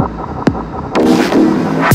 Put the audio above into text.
どうして?